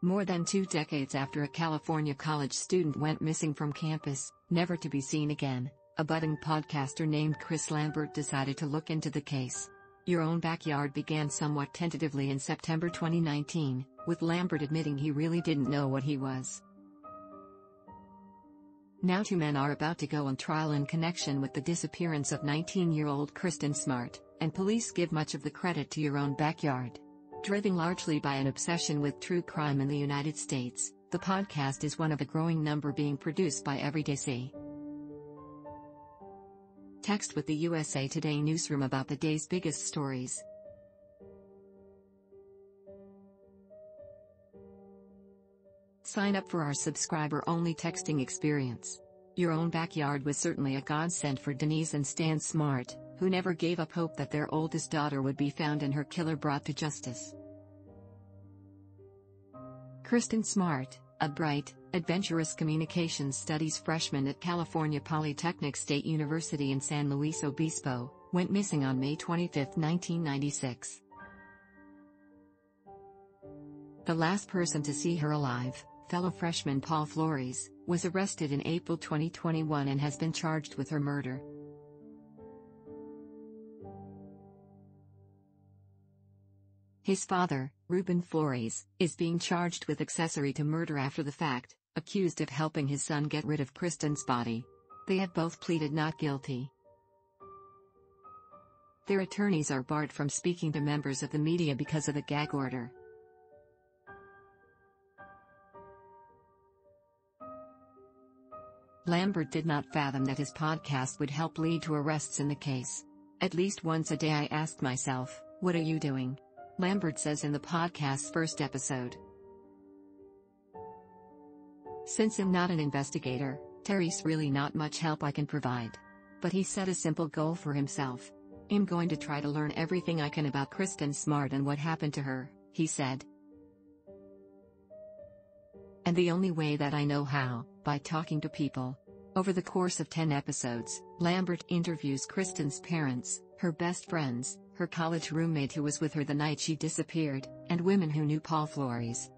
More than two decades after a California college student went missing from campus, never to be seen again, a budding podcaster named Chris Lambert decided to look into the case. Your Own Backyard began somewhat tentatively in September 2019, with Lambert admitting he really didn't know what he was. Now two men are about to go on trial in connection with the disappearance of 19-year-old Kristin Smart, and police give much of the credit to Your Own Backyard. Driven largely by an obsession with true crime in the United States, the podcast is one of a growing number being produced by Everyday C. Text with the USA Today newsroom about the day's biggest stories. Sign up for our subscriber only texting experience. Your own backyard was certainly a godsend for Denise and Stan Smart, who never gave up hope that their oldest daughter would be found and her killer brought to justice. Kristin Smart, a bright, adventurous communications studies freshman at California Polytechnic State University in San Luis Obispo, went missing on May 25, 1996. The last person to see her alive, fellow freshman Paul Flores, was arrested in April 2021 and has been charged with her murder. His father, Ruben Flores, is being charged with accessory to murder after the fact, accused of helping his son get rid of Kristin's body. They have both pleaded not guilty. Their attorneys are barred from speaking to members of the media because of the gag order. Lambert did not fathom that his podcast would help lead to arrests in the case. At least once a day I asked myself, what are you doing? Lambert says in the podcast's first episode. Since I'm not an investigator, Terry's really not much help I can provide. But he set a simple goal for himself. I'm going to try to learn everything I can about Kristin Smart and what happened to her, he said. And the only way that I know how, by talking to people. Over the course of 10 episodes, Lambert interviews Kristin's parents, her best friends, her college roommate who was with her the night she disappeared, and women who knew Paul Flores.